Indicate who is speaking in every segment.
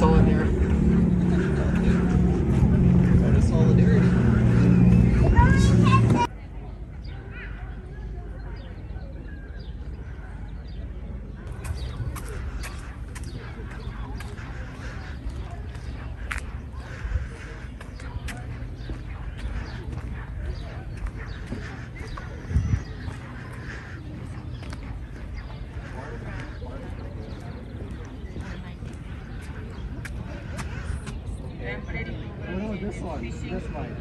Speaker 1: in there.
Speaker 2: This one, this one.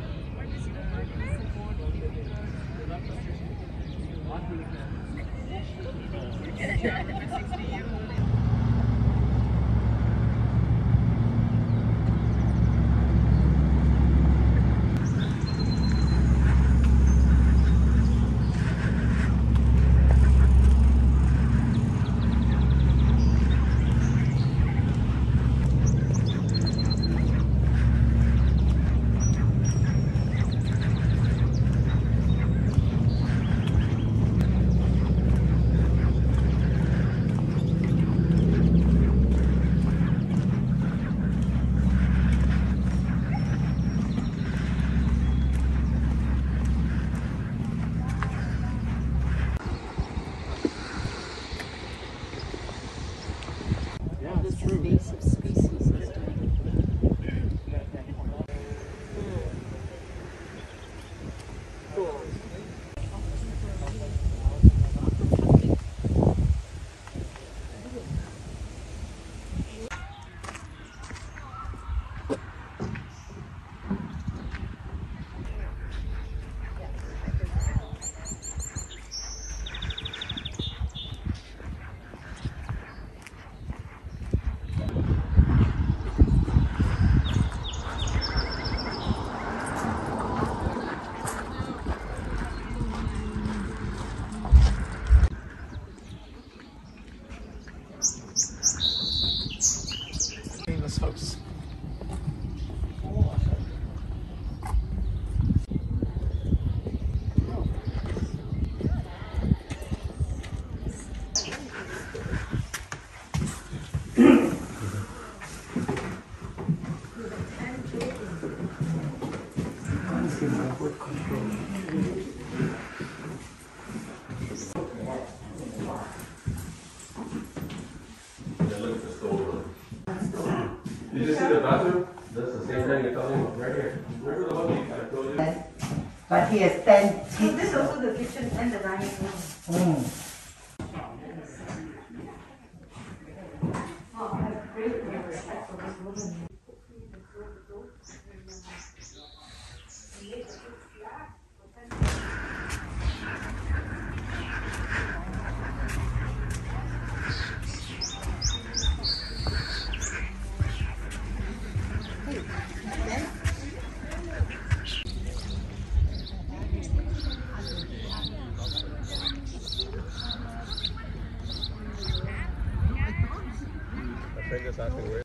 Speaker 3: Did you see the bathroom? That's the same thing you're telling me, right here. Remember the one I told you?
Speaker 4: But he has ten
Speaker 5: So
Speaker 4: kids.
Speaker 5: this is also the kitchen and the dining room.
Speaker 4: Mm.
Speaker 3: Asked me where.